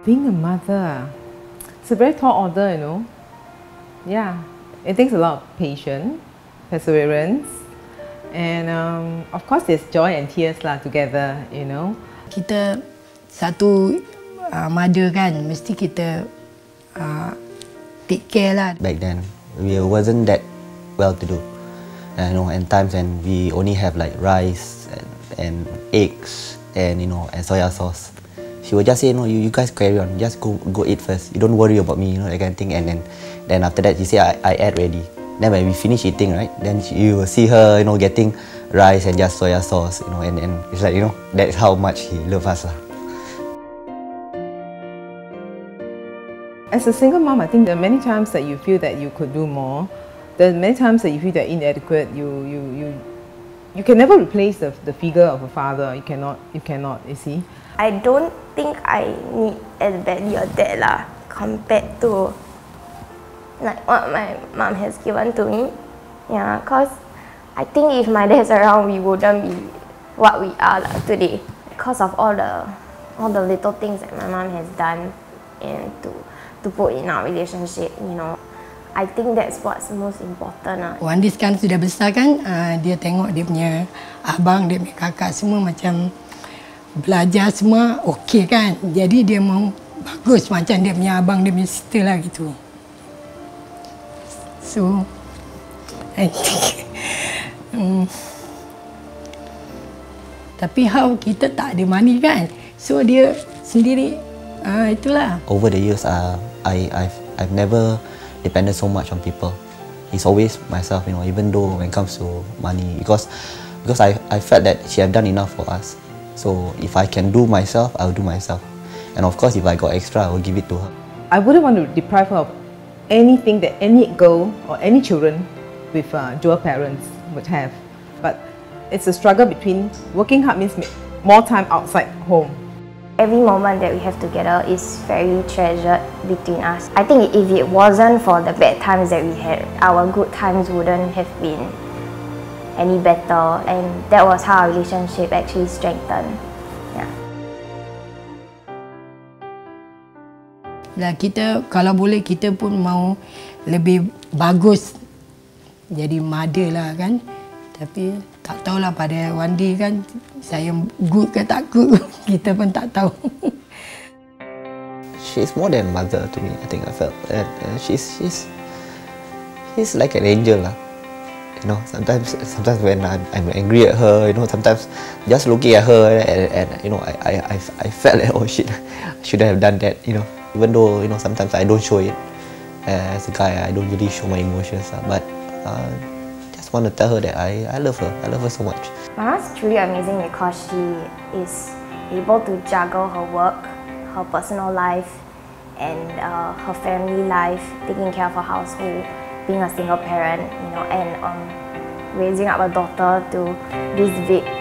Being a mother, it's a very tall order, you know. Yeah, it takes a lot of patience, perseverance, and um, of course there's joy and tears lah together, you know. Kita satu uh, mother kan, mesti kita uh, take care lah. Back then, we wasn't that well to do. Uh, you know, and times when we only have like rice and, and eggs and you know and soya sauce. She would just say, no, you, you guys carry on, just go go eat first. You don't worry about me, you know, that kind of thing. And then then after that, she say, I, I ate ready. Then when we finish eating, right, then she, you will see her, you know, getting rice and just soya sauce, you know, and, and it's like, you know, that's how much he love us. Lah. As a single mom, I think there are many times that you feel that you could do more. There are many times that you feel that inadequate. You you you you can never replace the, the figure of a father. You cannot. You cannot. You see. I don't think I need as badly a dad lah compared to like what my mom has given to me. Yeah, cause I think if my dad's around, we wouldn't be what we are lah today. Because of all the all the little things that my mom has done and to to put in our relationship, you know. I think that's what's most important lah. Wandi sekarang sudah besar kan, uh, dia tengok dia punya abang, dia punya kakak semua macam belajar semua okey kan. Jadi dia mau bagus macam dia punya abang, dia punya sister lah gitu. So, I think... um, tapi how kita tak ada money kan. So dia sendiri, uh, itulah. Over the years, uh, I, I've, I've never depended so much on people. It's always myself, you know, even though when it comes to money, because because I, I felt that she have done enough for us. So if I can do myself, I'll do myself. And of course, if I got extra, I will give it to her. I wouldn't want to deprive her of anything that any girl or any children with uh, dual parents would have. But it's a struggle between working hard means more time outside home every moment that we have together is very treasured between us. I think if it wasn't for the bad times that we had, our good times wouldn't have been any better and that was how our relationship actually strengthened. Lah kita kalau boleh kita pun mau lebih bagus jadi mother lah kan. Tapi tak tahulah pada one day kan saya good ke tak good kita pun tak tahu. she's more than mother to me. I think I felt and she's she's she's like an angel lah. You know, sometimes sometimes when I'm, I'm angry at her, you know, sometimes just looking at her and, and you know, I, I I I felt like oh shit, I have done that. You know, even though you know sometimes I don't show it. As a guy, I don't really show my emotions, but. Uh, want to tell her that I, I love her. I love her so much. My mom's truly amazing because she is able to juggle her work, her personal life, and uh, her family life, taking care of her household, being a single parent, you know, and um, raising up a daughter to this big